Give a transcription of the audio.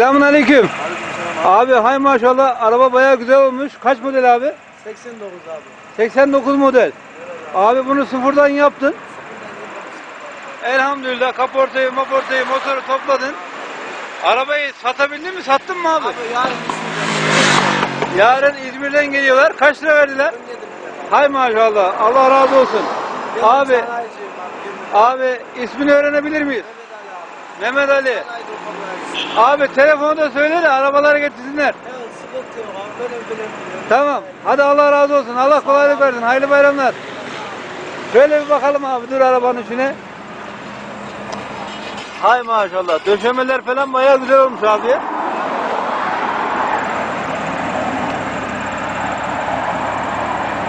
Selamun aleyküm. Abi hay maşallah araba bayağı güzel olmuş. Kaç model abi? 89 abi. 89 model. Abi bunu sıfırdan yaptın. Elhamdülillah kaportayı, maportayı, motoru topladın. Arabayı satabildin mi? Sattın mı abi? Abi yarın Yarın İzmir'den geliyorlar. Kaç lira verdiler? 17 milyon. Hay maşallah. Allah razı olsun. Ben Abi, abi. abi ismini öğrenebilir miyiz? Abi. Mehmet Ali. Abi telefonu da söyle de arabaları getirsinler. Evet sıkıntı yok abi. Böyle böyle biliyorum. Tamam. Hadi Allah razı olsun. Allah kolaylık versin. Hayırlı bayramlar. Şöyle bir bakalım abi. Dur arabanın içine. Hay maşallah. Döşemeler falan bayağı güzel olmuş abi. ya.